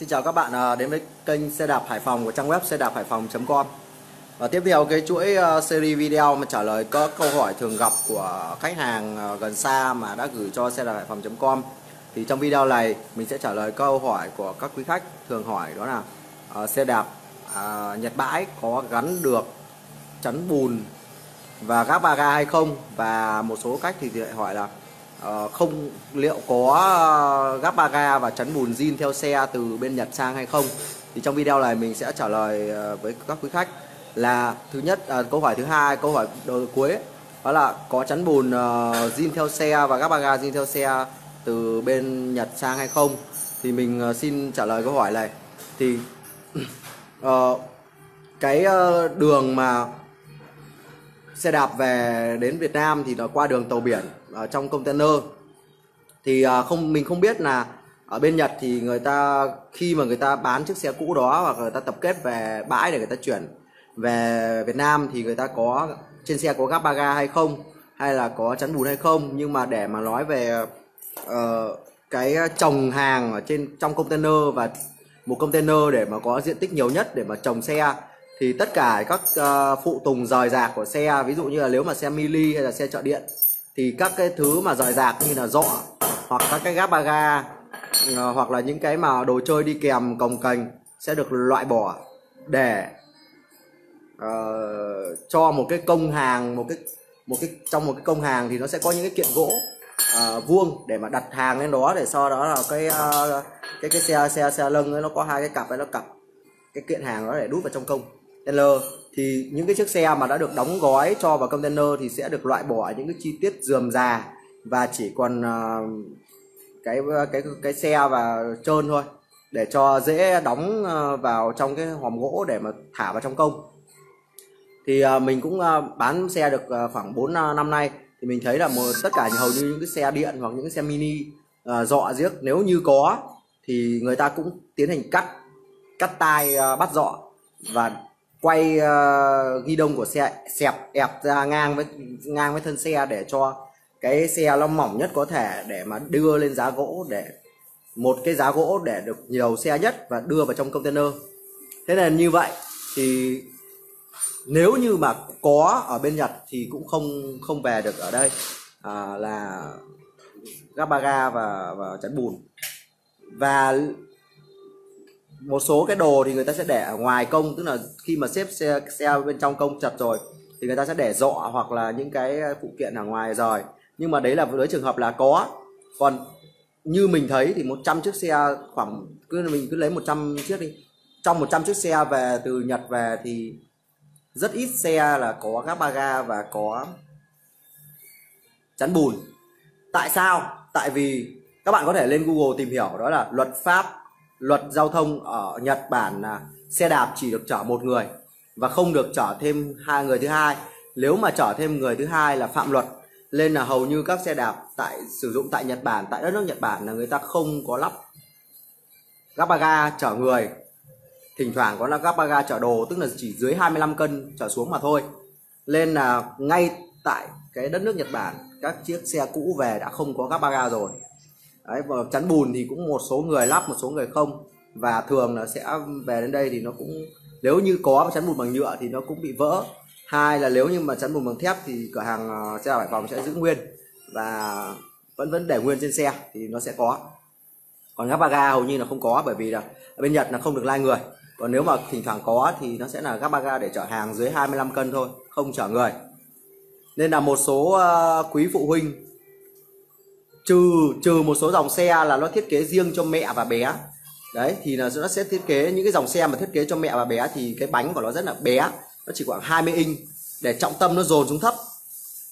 xin chào các bạn à, đến với kênh xe đạp Hải Phòng của trang web xe đạp hải phòng.com và tiếp theo cái chuỗi à, series video mà trả lời có câu hỏi thường gặp của khách hàng à, gần xa mà đã gửi cho xe đạp hải phòng.com thì trong video này mình sẽ trả lời câu hỏi của các quý khách thường hỏi đó là uh, xe đạp uh, Nhật bãi có gắn được chắn bùn và gác ba ga hay không? Và một số cách thì lại hỏi là uh, không liệu có ờ, gắp ba ga và chắn bùn zin theo xe từ bên Nhật sang hay không? Thì trong video này mình sẽ trả lời uh, với các quý khách là thứ nhất uh, câu hỏi thứ hai câu hỏi đầu cuối đó là có chắn bùn uh, zin theo xe và gắp ba ga zin theo xe từ bên Nhật sang hay không? Thì mình uh, xin trả lời câu hỏi này. Thì uh, cái uh, đường mà xe đạp về đến Việt Nam thì nó qua đường tàu biển ở trong container. Thì à, không mình không biết là ở bên Nhật thì người ta khi mà người ta bán chiếc xe cũ đó hoặc người ta tập kết về bãi để người ta chuyển về Việt Nam thì người ta có trên xe có gắp ba ga hay không hay là có chắn bùn hay không. Nhưng mà để mà nói về uh, cái trồng hàng ở trên trong container và một container để mà có diện tích nhiều nhất để mà trồng xe thì tất cả các uh, phụ tùng rời rạc của xe ví dụ như là nếu mà xe mini hay là xe chợ điện thì các cái thứ mà rời rạc như là dọ hoặc các cái gáp ba ga uh, hoặc là những cái mà đồ chơi đi kèm cồng cành sẽ được loại bỏ để uh, cho một cái công hàng một cái một cái trong một cái công hàng thì nó sẽ có những cái kiện gỗ uh, vuông để mà đặt hàng lên đó để sau đó là cái uh, cái cái xe xe xe lưng ấy, nó có hai cái cặp ấy nó cặp cái kiện hàng đó để đút vào trong công container thì những cái chiếc xe mà đã được đóng gói cho vào container thì sẽ được loại bỏ những cái chi tiết dườm già và chỉ còn uh, cái cái cái xe và trơn thôi để cho dễ đóng ờ, vào trong cái hòm gỗ để mà thả vào trong công. Thì ờ, mình cũng bán xe được khoảng 4 năm nay thì mình thấy là một tất cả hầu như những cái xe điện hoặc những cái xe mini dọ giếc nếu như có thì người ta cũng tiến hành cắt cắt tai bắt dọ và quay uh, ghi đông của xe xẹp ép ra ngang với ngang với thân xe để cho cái xe nó mỏng nhất có thể để mà đưa lên giá gỗ để một cái giá gỗ để được nhiều xe nhất và đưa vào trong container. Thế nên như vậy thì nếu như mà có ở bên Nhật thì cũng không không về được ở đây. À, là Gabaga và và chắn bùn. Và một số cái đồ thì người ta sẽ để ở ngoài công, tức là khi mà xếp xe xe bên trong công chật rồi, thì người ta sẽ để dọ hoặc là những cái ờ, phụ kiện ở ngoài rồi. Nhưng mà đấy là, với trường hợp là có, còn như mình thấy thì 100 chiếc xe khoảng, cứ mình cứ lấy 100 chiếc đi. Trong 100 chiếc xe về, từ Nhật về thì rất ít xe là có các ba ga và có chắn bùn. Tại sao? Tại vì các bạn có thể lên Google tìm hiểu, đó là luật pháp luật giao thông ở Nhật Bản là xe đạp chỉ được chở một người và không được chở thêm hai người thứ hai. Nếu mà chở thêm người thứ hai là phạm luật, nên là hầu như các xe đạp tại, sử dụng tại Nhật Bản, tại đất nước Nhật Bản là người ta không có lắp gắp ba ga chở người. Thỉnh thoảng có là gắp ba ga chở đồ, tức là chỉ dưới 25 cân trở xuống mà thôi. Nên là ngay tại cái đất nước Nhật Bản, các chiếc xe cũ về đã không có gắp ba ga rồi đấy và chắn bùn thì cũng một số người lắp, một số người không. Và thường là sẽ về đến đây thì nó cũng, nếu như có chắn bùn bằng nhựa thì nó cũng bị vỡ. Hai là nếu như mà chắn bùn bằng thép thì cửa hàng ờ, xe hải phòng sẽ giữ nguyên và vẫn vẫn để nguyên trên xe thì nó sẽ có. Còn gắp ba ga hầu như là không có bởi vì là bên Nhật là không được lai người. Còn nếu mà thỉnh thoảng có thì nó sẽ là gắp ba ga để chở hàng dưới 25 cân thôi, không chở người. Nên là một số ờ, quý phụ huynh trừ trừ một số dòng xe là nó thiết kế riêng cho mẹ và bé. Đấy thì là nó sẽ thiết kế những cái dòng xe mà thiết kế cho mẹ và bé thì cái bánh của nó rất là bé. Nó chỉ khoảng 20 inch để trọng tâm nó dồn xuống thấp.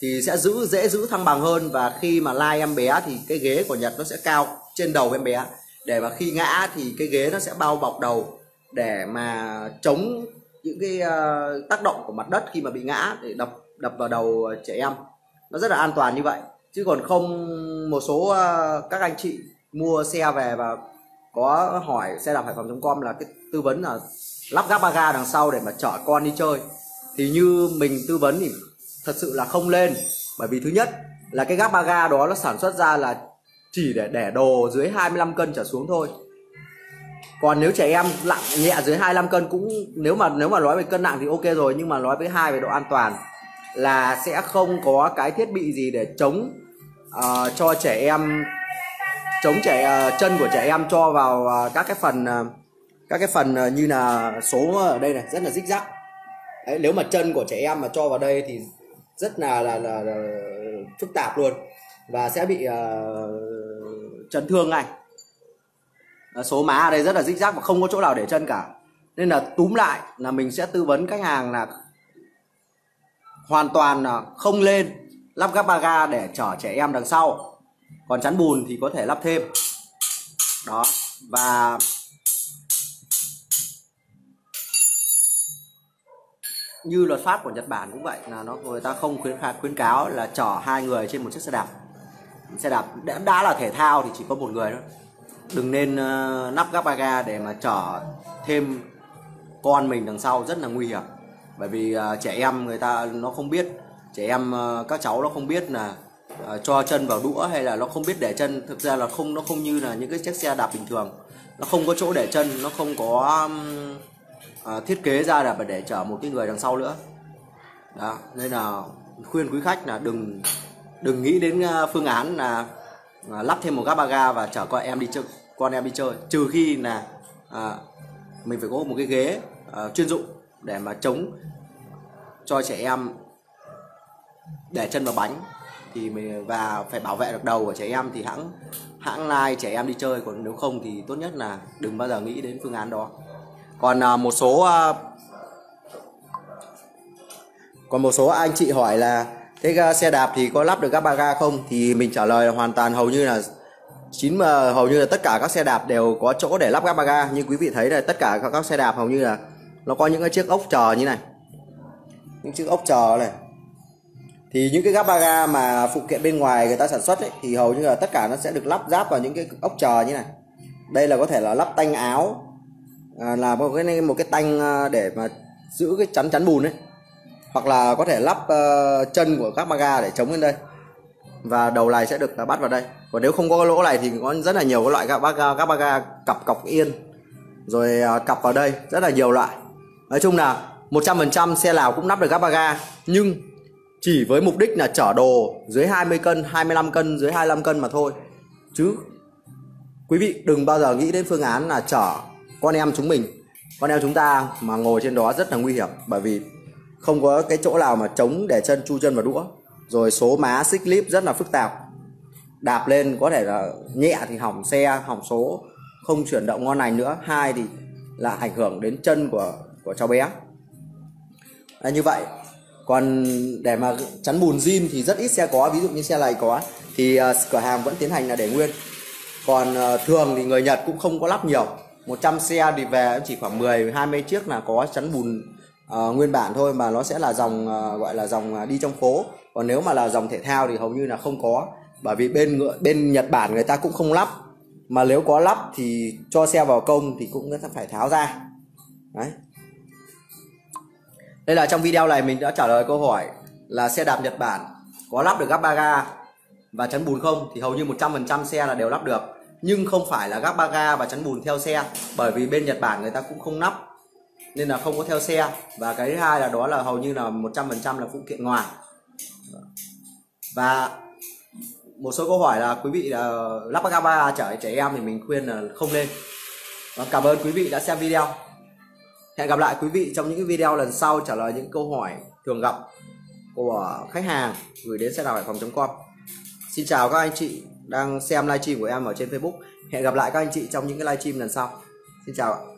Thì sẽ giữ dễ giữ thăng bằng hơn và khi mà lai em bé thì cái ghế của Nhật nó sẽ cao trên đầu em bé. Để mà khi ngã thì cái ghế nó sẽ bao bọc đầu để mà chống những cái uh, tác động của mặt đất khi mà bị ngã để đập đập vào đầu ờ, trẻ em. Nó rất là an toàn như vậy chứ còn không một số uh, các anh chị mua xe về và có hỏi xe đạp hải phòng.com là cái tư vấn là lắp gác ba ga đằng sau để mà chở con đi chơi. Thì như mình tư vấn thì thật sự là không lên. Bởi vì thứ nhất là cái gác ba ga đó nó sản xuất ra là chỉ để để đồ dưới 25 cân trở xuống thôi. Còn nếu trẻ em nặng nhẹ dưới 25 cân cũng nếu mà nếu mà nói về cân nặng thì ok rồi nhưng mà nói với hai về độ an toàn là sẽ không có cái thiết bị gì để chống uh, cho trẻ em chống trẻ uh, chân của trẻ em cho vào uh, các cái phần uh, các cái phần uh, như là số ở đây này rất là rích rắc Đấy, nếu mà chân của trẻ em mà cho vào đây thì rất là là, là, là phức tạp luôn và sẽ bị uh, chấn thương ngay. Số má ở đây rất là rích rác và không có chỗ nào để chân cả. Nên là túm lại là mình sẽ tư vấn khách hàng là hoàn toàn là không lên lắp gắp ba ga để chở trẻ em đằng sau. Còn chắn bùn thì có thể lắp thêm. Đó và như luật pháp của Nhật Bản cũng vậy là nó người ta không khuyến khuyến cáo là chở hai người trên một chiếc xe đạp. Xe đạp đã, đã là thể thao thì chỉ có một người thôi. Đừng nên ờ, uh, nắp gắp ba ga để mà chở thêm con mình đằng sau rất là nguy hiểm. Bởi vì uh, trẻ em người ta nó không biết trẻ em ờ, các cháu nó không biết là ờ, cho chân vào đũa hay là nó không biết để chân. Thực ra là không nó không như là những cái chiếc xe đạp bình thường. Nó không có chỗ để chân nó không có uh, thiết kế ra là để chở một cái người đằng sau nữa. Đó nên là khuyên quý khách là đừng đừng nghĩ đến phương án là lắp thêm một gác ba ga và chở con em đi chơi con em đi chơi. Trừ khi là à, mình phải có một cái ghế à, chuyên dụng để mà chống cho trẻ em để chân vào bánh thì mình và phải bảo vệ được đầu của trẻ em thì hãng hãng lai trẻ em đi chơi còn nếu không thì tốt nhất là đừng bao giờ nghĩ đến phương án đó. Còn à, một số à, còn một số anh chị hỏi là thế xe đạp thì có lắp được các ba ga không? Thì mình trả lời hoàn toàn hầu như là chín mà hầu như là tất cả các xe đạp đều có chỗ để lắp các ga. Như quý vị thấy là tất cả các, các xe đạp hầu như là nó có những cái chiếc ốc chờ như này. Những chiếc ốc chờ này thì những cái gắp ba ga mà phụ kiện bên ngoài người ta sản xuất ấy, thì hầu như là tất cả nó sẽ được lắp ráp vào những cái ốc chờ như này. Đây là có thể là lắp tanh áo à, là một cái một cái tanh à, để mà giữ cái chắn chắn bùn ấy. Hoặc là có thể lắp uh, chân của các ba ga để chống lên đây. Và đầu này sẽ được à, bắt vào đây. Còn nếu không có cái lỗ này thì có rất là nhiều cái loại các ba ga các ba ga cặp cọc yên. Rồi uh, cặp vào đây rất là nhiều loại. Nói chung là 100% xe nào cũng lắp được các ba ga. Nhưng chỉ với mục đích là chở đồ dưới 20 cân 25 cân, dưới 25 cân mà thôi. Chứ quý vị đừng bao giờ nghĩ đến phương án là chở con em chúng mình. Con em chúng ta mà ngồi trên đó rất là nguy hiểm, bởi vì không có cái chỗ nào mà chống để chân, chu chân vào đũa. Rồi số má, xích clip rất là phức tạp. Đạp lên có thể là nhẹ thì hỏng xe, hỏng số, không chuyển động ngon lành nữa. Hai thì là ảnh hưởng đến chân của của cháu bé. Là như vậy còn để mà chắn bùn zin thì rất ít xe có ví dụ như xe này có thì uh, cửa hàng vẫn tiến hành là để nguyên. Còn uh, thường thì người Nhật cũng không có lắp nhiều. 100 xe thì về chỉ khoảng 10 20 chiếc là có chắn bùn uh, nguyên bản thôi mà nó sẽ là dòng uh, gọi là dòng uh, đi trong phố. Còn nếu mà là dòng thể thao thì hầu như là không có. Bởi vì bên bên Nhật Bản người ta cũng không lắp. Mà nếu có lắp thì cho xe vào công thì cũng phải tháo ra. Đấy đây là trong video này mình đã trả lời câu hỏi là xe đạp Nhật Bản có lắp được gắp ba ga và chắn bùn không? Thì hầu như 100% xe là đều lắp được. Nhưng không phải là gắp ba ga và chắn bùn theo xe, bởi vì bên Nhật Bản người ta cũng không lắp, nên là không có theo xe. Và cái thứ hai là đó là hầu như là 100% là phụ kiện ngoài. Và một số câu hỏi là quý vị là lắp ba chở trẻ em thì mình khuyên là không lên. Và cảm ơn quý vị đã xem video hẹn gặp lại quý vị trong những video lần sau trả lời những câu hỏi thường gặp của khách hàng gửi đến xe đạp hải phòng.com xin chào các anh chị đang xem livestream của em ở trên Facebook. Hẹn gặp lại các anh chị trong những cái livestream lần sau. Xin chào ạ.